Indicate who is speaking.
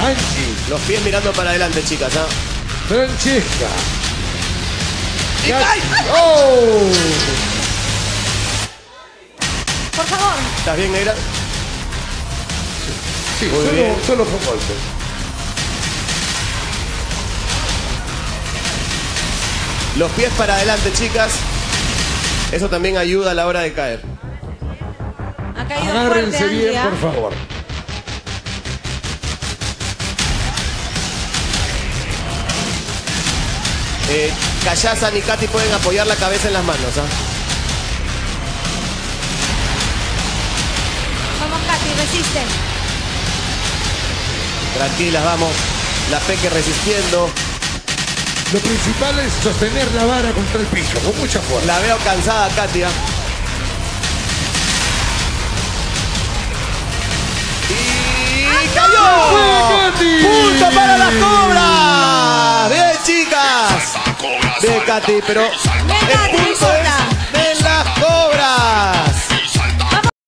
Speaker 1: Angie,
Speaker 2: Los pies mirando para adelante, chicas. ¿ah?
Speaker 1: Francesca.
Speaker 2: ¡Y cae!
Speaker 1: ¡Oh!
Speaker 3: Por favor.
Speaker 2: ¿Estás bien, negra?
Speaker 1: Sí,
Speaker 2: Muy
Speaker 1: solo,
Speaker 2: bien.
Speaker 1: solo golpes.
Speaker 2: Los pies para adelante, chicas. Eso también ayuda a la hora de caer.
Speaker 3: Ha caído
Speaker 1: Agárrense
Speaker 3: fuerte
Speaker 1: bien,
Speaker 3: Angie, ¿ah?
Speaker 1: por favor.
Speaker 2: Eh, Kayazan y Katy pueden apoyar la cabeza en las manos. ¿ah?
Speaker 3: Vamos, Katy, resiste.
Speaker 2: Tranquilas, vamos. La Peque resistiendo.
Speaker 1: Lo principal es sostener la vara contra el piso, con mucha fuerza.
Speaker 2: La veo cansada, Katia. Bien, Katy, pero el punto es de.